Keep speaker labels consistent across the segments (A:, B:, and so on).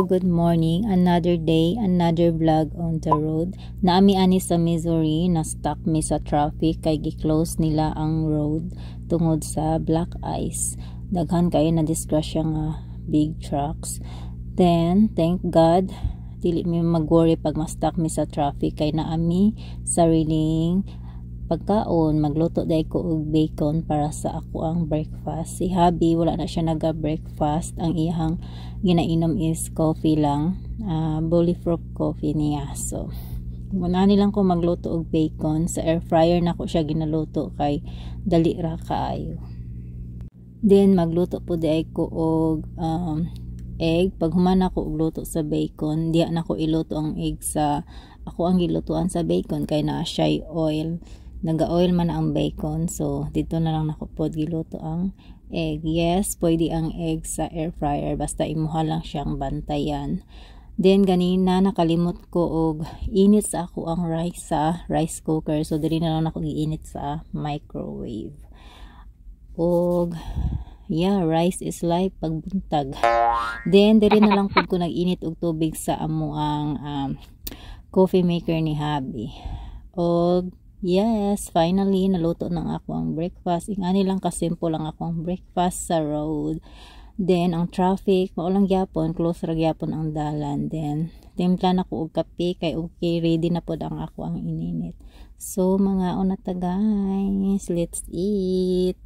A: good morning. Another day, another vlog on the road. Naami ani sa Missouri, na stuck mi sa traffic kay gi-close nila ang road tungod sa black ice. Daghan kayo na disgrasya nga big trucks. Then, thank God, dili mi mag-worry pag ma-stuck mi sa traffic kay naami sariling pagkaon magluto day ko og bacon para sa ako ang breakfast. Si Habi wala na siya naga breakfast ang iyang ginainom is coffee lang. Uh, Bullifrog coffee niya. So muna nilang ko magluto og bacon. Sa air fryer na ko siya ginaluto kay dali ra kaayo. Then magluto po day ko og um, egg. Pag human ako og luto sa bacon diya na ko iluto ang egg sa ako ang gilutuan sa bacon kay na siya oil naga-oil man ang bacon so dito na lang nakupod giluto ang egg. Yes pwede ang egg sa air fryer basta imuha lang siyang bantayan. Then ganina nakalimot ko og init sa ako ang rice sa rice cooker so diri na lang ako giinit sa microwave. Og yeah rice is life pagbuntag. Then diri na lang pud ko nag-init og tubig sa amo ang um, coffee maker ni Habi. Og Yes, finally naluto ng ako ang breakfast. Ingani lang kasimple lang ako ang breakfast sa road. Then ang traffic, maulang gyapon, close ra gyapon ang dalan. Then timpla na ko og kape kay okay ready na pod ang ako ang ininit. So mga unata guys, let's eat.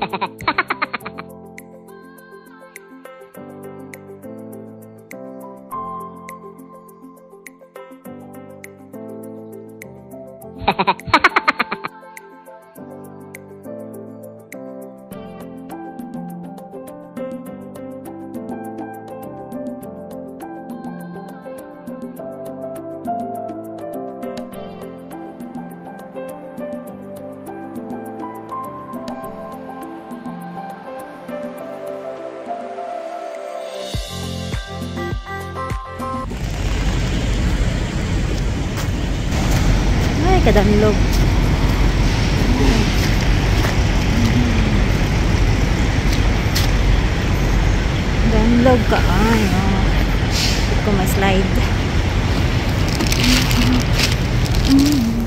A: Ha ha ha. Ay, kadamlog. Damlog ka. Ay, oh. Hindi ko ma-slide. Mm-hmm.